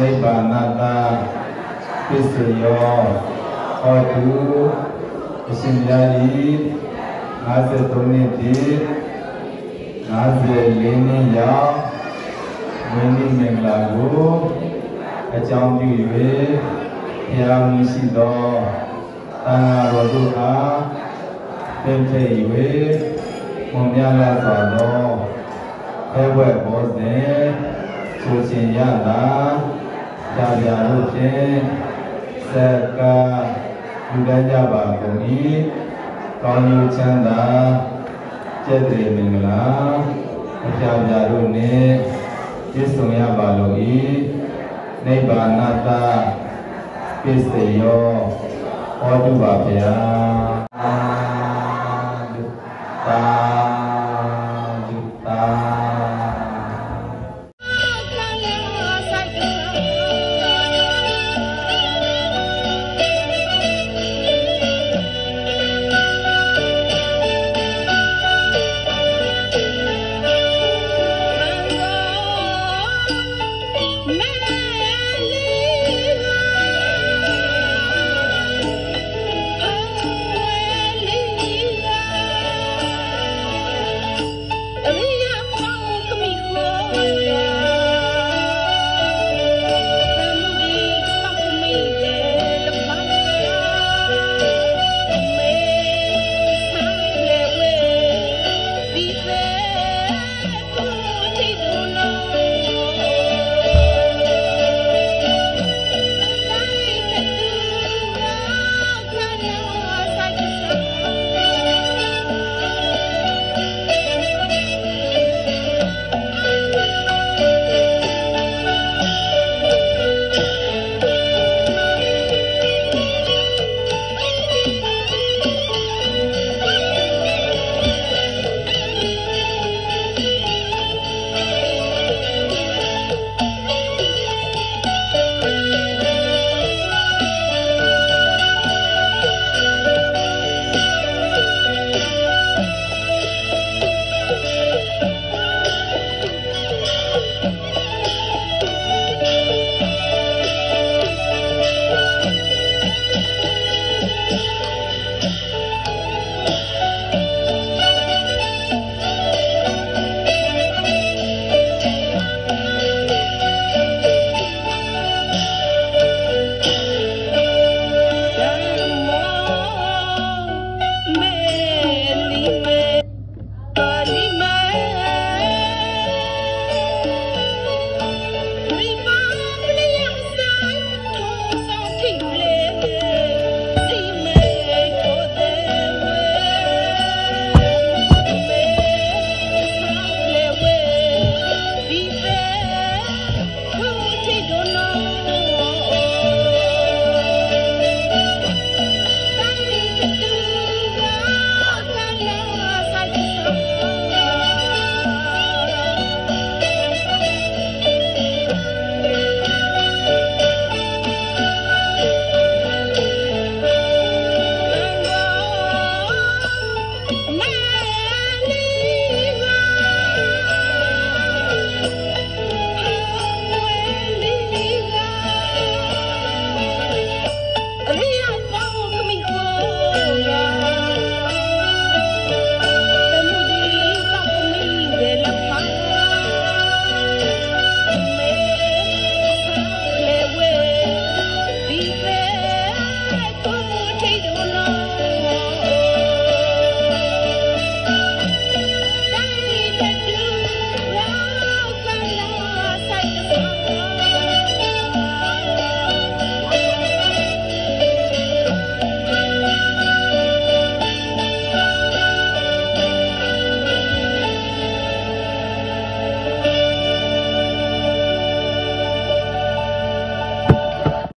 မနိဗ္ဗာနတပစ္စယောဟောတုအရှင်မြတ်ဤ53နှစ်တည်း54နှစ်ရောက်ဝိနည်းမင်္ဂလာကိုအကြောင်းပြု၍ဘုရားမရှိသောသံဃာတော်တို့အားသင်္ထေ၍မွန်မြတ်လာစွာသောဘဲဘွယ်ဘောဇင်ဆိုရှင်ရတာ ကြာကြာတို့ဖြင့်စက္ကလူတန်းကြပါကုန်၏ကောင်းကျိုးချမ်းသာကျက်တည်မင်္ဂလာအပြာပြာတို့နှင့်ပြည့်စုံရပါလို့၏နိဗ္ဗာနတပစ္စယောဟောတုပါဗျာ